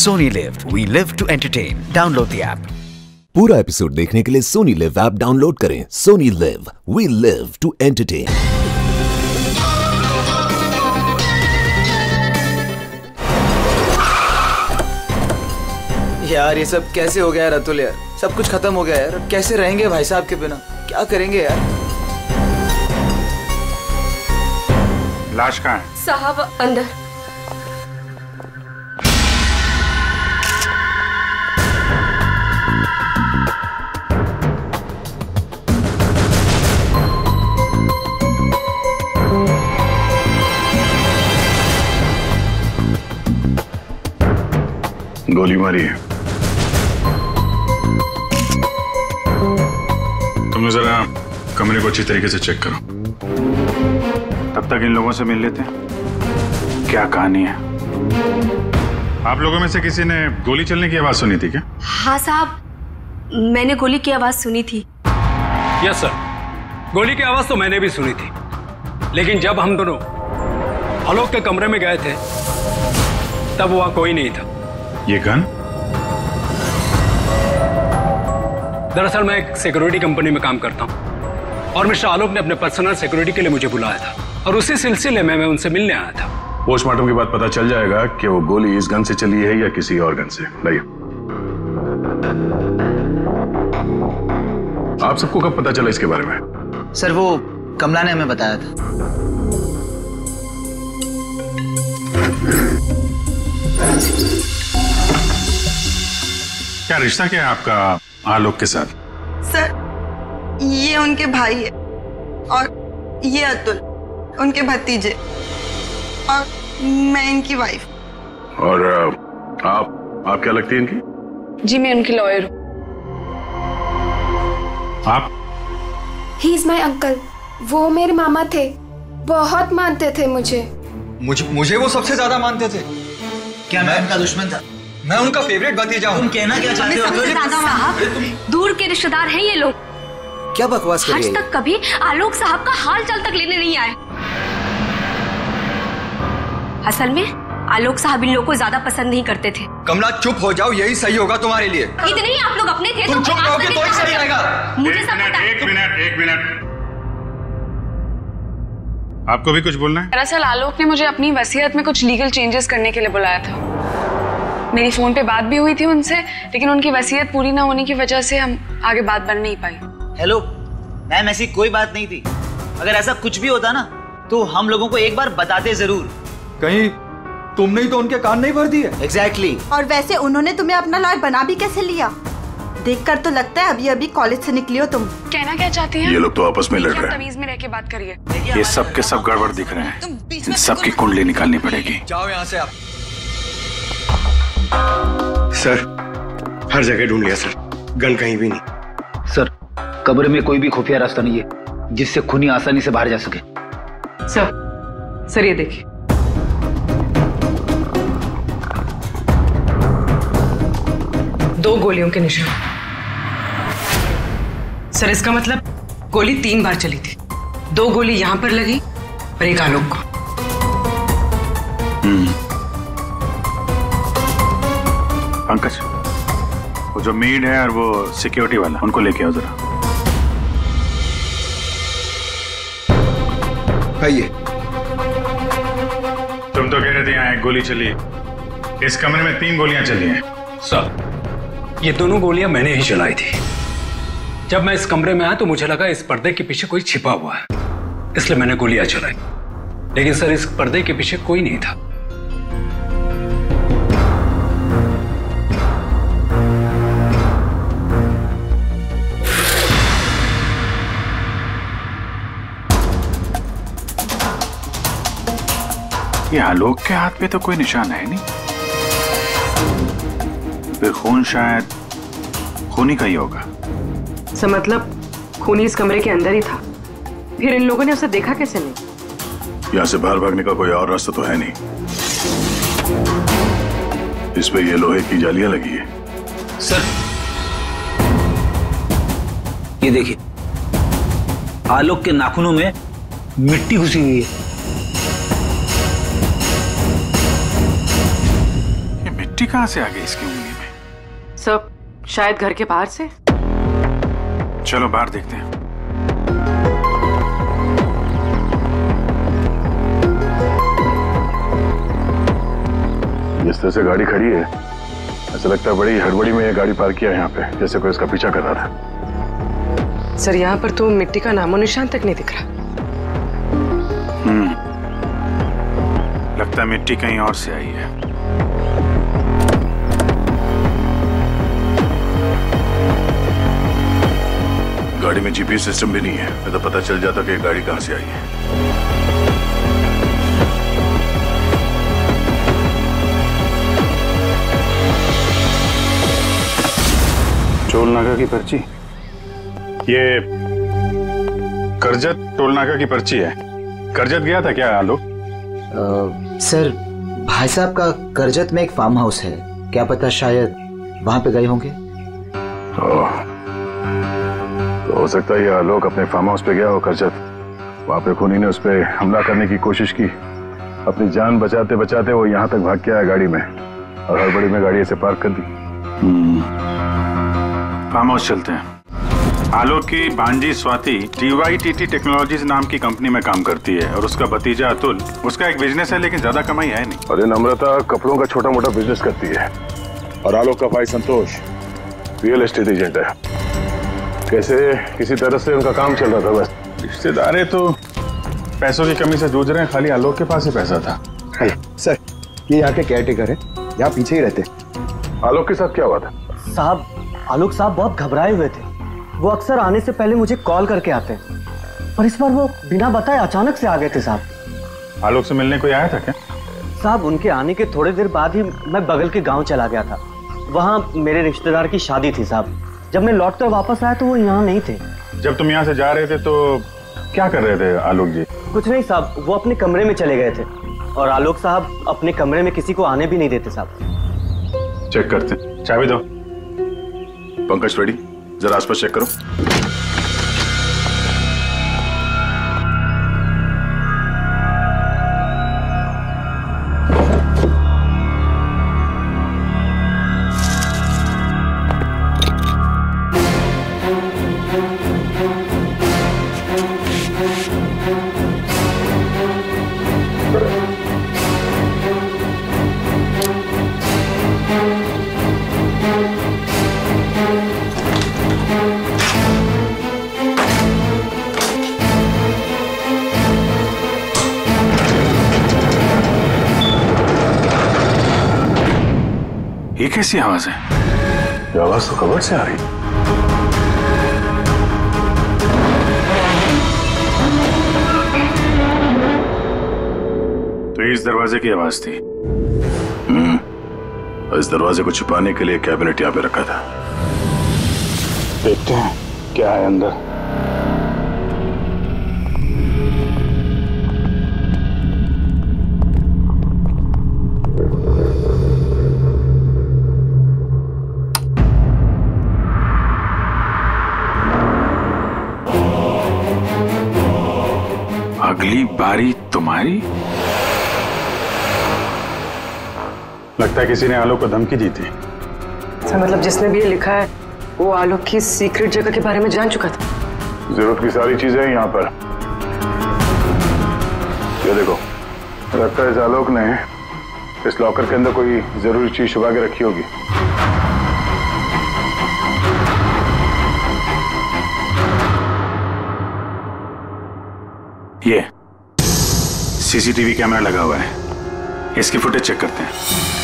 Sony Live. We live to entertain. Download the app. पूरा episode देखने के लिए सोनी लिव ऐप डाउनलोड करें। Sony LIV we live to entertain यार ये सब कैसे हो गया है रतुल यार? सब कुछ खत्म हो गया है यार। अब कैसे रहेंगे भाई साहब के बिना? क्या करेंगे यार? लाश कहाँ है? साहब अंदर। गोली मारी है। तुम जरा कमरे को अच्छी तरीके से चेक करो। तब तक इन लोगों से मिल लेते हैं। क्या कहानी है? आप लोगों में से किसी ने गोली चलने की आवाज़ सुनी थी क्या? हाँ साहब मैंने गोली की आवाज़ सुनी थी। यस सर गोली की आवाज़ तो मैंने भी सुनी थी। लेकिन जब हम दोनों आलोक के कमरे में गए थे तब वहाँ कोई नहीं था। ये गन? दरअसल मैं एक सिक्योरिटी कंपनी में काम करता हूँ। और मिस्टर आलोक ने अपने पर्सनल सिक्योरिटी के लिए मुझे बुलाया था। और उसी सिलसिले में मैं उनसे मिलने आया था। पोस्टमार्टम के बाद पता चल जाएगा कि वो गोली इस गन से चली है या किसी और गन से। लाइए। आप सबको कब पता चला इसके बारे में? सर वो कमला ने हमें बताया था। क्या रिश्ता क्या है आपका आलोक के साथ? सर ये उनके भाई है और ये अतुल उनके भतीजे और मैं इनकी वाइफ और आप आप क्या लगती है इनकी? जी मैं उनकी लॉयर हूँ। आप? ही इज़ माई अंकल वो मेरे मामा थे। बहुत मानते थे मुझे। मुझे मुझे वो सबसे ज़्यादा मानते थे। क्या मैं उनका दुश्मन था? मैं उनका फेवरेट भतीजा हूँ। कहना क्या चाहते हो? सबसे ज़्यादा साहब दूर के रिश्तेदार हैं ये लोग। क्या बकवास कर आज रही है? तक कभी आलोक साहब का हाल चाल तक लेने नहीं आए। असल में आलोक साहब इन लोगों को ज़्यादा पसंद नहीं करते थे। कमला चुप हो जाओ यही सही होगा तुम्हारे लिए। इतने ही आप लोग अपने थे तुम तो चुप रहोगे तो ही सही रहेगा। मुझे एक सब मिनट पता एक मिनट एक मिनट। आपको भी कुछ बोलना है? दरअसल आलोक ने मुझे अपनी वसीयत में कुछ लीगल चेंजेस करने के लिए बुलाया था। मेरी फ़ोन पे बात भी हुई थी उनसे लेकिन उनकी वसीयत पूरी ना होने की वजह से हम आगे बात बन नहीं पाई। हेलो मैम ऐसी कोई बात नहीं थी। अगर ऐसा कुछ भी होता ना तो हम लोगों को एक बार बताते ज़रूर। कहीं तुमने ही तो उनके कान नहीं भर दिए। Exactly exactly. और वैसे उन्होंने तुम्हें अपना लॉयर बना भी कैसे लिया? देखकर तो लगता है अभी अभी कॉलेज से निकली हो तुम। कहना क्या चाहती हैं? ये लोग तो आपस में लड़ रहे हैं। तमीज में रह के बात करिए? ये सब के सब गड़बड़ दिख रहे हैं। सबकी कुंडली निकालनी पड़ेगी। जाओ यहाँ से आप। सर हर जगह ढूंढ लिया सर। गन कहीं भी नहीं। सर कब्र में कोई भी खुफिया रास्ता नहीं है जिससे खूनी आसानी से बाहर जा सके। सर सर ये देखिए। दो गोलियों के निशान। सर इसका मतलब गोली तीन बार चली थी। दो गोली यहाँ पर लगी और एक आलोक को। पंकज वो जो मेड है और वो सिक्योरिटी वाला उनको लेके आओ जरा। आइए। तुम तो कह रहे थे यहाँ एक गोली चली। इस कमरे में तीन गोलियाँ चली हैं। सर ये दोनों गोलियाँ मैंने ही चलाई थी। जब मैं इस कमरे में आया तो मुझे लगा इस पर्दे के पीछे कोई छिपा हुआ है। इसलिए मैंने गोलियाँ चलाई। लेकिन सर इस पर्दे के पीछे कोई नहीं था। ये आलोक के हाथ पे तो कोई निशान है नहीं? फिर खून शायद खूनी का ही होगा। सर मतलब खूनी इस कमरे के अंदर ही था। फिर इन लोगों ने उसे देखा कैसे नहीं? यहाँ से बाहर भागने का कोई और रास्ता तो है नहीं। इस पे ये लोहे की जालियाँ लगी है। सर ये देखिए आलोक के नाखूनों में मिट्टी घुसी हुई है। कहाँ से आ गई इसकी उंगली में? सब शायद घर के बाहर से? चलो बाहर देखते हैं। जिस तरह से गाड़ी खड़ी है ऐसा लगता है बड़ी हड़बड़ी में ये गाड़ी पार्क किया है यहाँ पे जैसे कोई इसका पीछा कर रहा था। सर यहाँ पर तो मिट्टी का नामो निशान तक नहीं दिख रहा। हम्म। लगता है मिट्टी कहीं और से आई है। गाड़ी में जीपीएस सिस्टम भी नहीं है। मैं तो पता चल जाता कि गाड़ी कहाँ से आई है। टोल नाका की पर्ची? ये करजत टोल नाका की पर्ची है। करजत गया था क्या आलोक सर भाई साहब का करजत में एक फार्म हाउस है। क्या पता शायद वहाँ पे गए होंगे? ओह, हो सकता है ये आलोक अपने फार्म हाउस पे गया हो करजत। वहाँ पे खूनी ने उस पर हमला करने की कोशिश की। अपनी जान बचाते बचाते वो यहाँ तक भाग के आया गाड़ी में और हड़बड़ी में गाड़ी ऐसे पार्क कर दी। फार्म हाउस चलते हैं। आलोक की भांजी स्वाति टीवाईटीटी टेक्नोलॉजीज़ नाम की कंपनी में काम करती है और उसका भतीजा अतुल उसका एक बिज़नेस है लेकिन ज़्यादा कमाई है नहीं। और ये नम्रता कपड़ों का छोटा मोटा बिज़नेस करती है। और आलोक का भाई संतोष रियल एस्टेट एजेंट है। कैसे किसी तरह से उनका काम चल रहा था बस? रिश्तेदार तो पैसों की कमी से जूझ रहे हैं खाली आलोक के पास ही पैसा था। सर ये यहाँ के केयर टेकर है यहाँ पीछे ही रहते आलोक के साथ क्या हुआ था? साहब आलोक साहब बहुत घबराए हुए थे। वो अक्सर आने से पहले मुझे कॉल करके आते पर इस बार वो बिना बताए अचानक से आ गए थे साहब। आलोक से मिलने कोई आया था क्या? साहब उनके आने के थोड़ी देर बाद ही मैं बगल के गाँव चला गया था। वहाँ मेरे रिश्तेदार की शादी थी साहब। जब मैं लौट कर वापस आया तो वो यहाँ नहीं थे। जब तुम यहाँ से जा रहे थे तो क्या कर रहे थे आलोक जी? कुछ नहीं साहब वो अपने कमरे में चले गए थे। और आलोक साहब अपने कमरे में किसी को आने भी नहीं देते साहब। चेक करते। चाबी दो। पंकज रेडी जरा आसपास चेक करो। कैसी आवाज़ है आवाज़ तो कबर से आ रही। तो इस दरवाजे की आवाज़ थी। हम्म। इस दरवाजे को छुपाने के लिए कैबिनेट यहाँ पे रखा था। देखते हैं, क्या है अंदर। बारी तुम्हारी? लगता है किसी ने आलोक को धमकी दी थी। सर मतलब जिसने भी ये लिखा है वो आलोक की सीक्रेट जगह के बारे में जान चुका था। ज़रूरत की सारी चीज़ें हैं यहाँ पर। ये देखो लगता है इस आलोक ने इस लॉकर के अंदर कोई ज़रूरी चीज़ छुपा के रखी होगी। ये। सीसीटीवी कैमरा लगा हुआ है। इसकी फुटेज चेक करते हैं।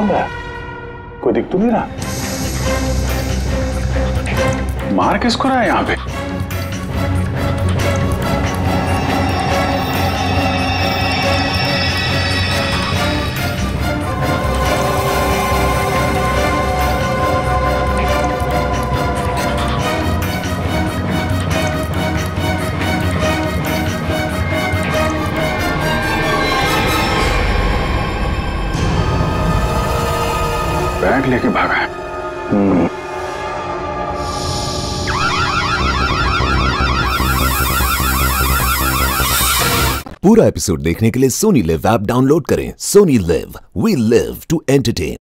कौन रहा कोई दिख तो नहीं रहा। मार किसको रहा है यहाँ पे? बैग लेके भागा है। पूरा एपिसोड देखने के लिए सोनी लिव ऐप डाउनलोड करें। Sony LIV we live to entertain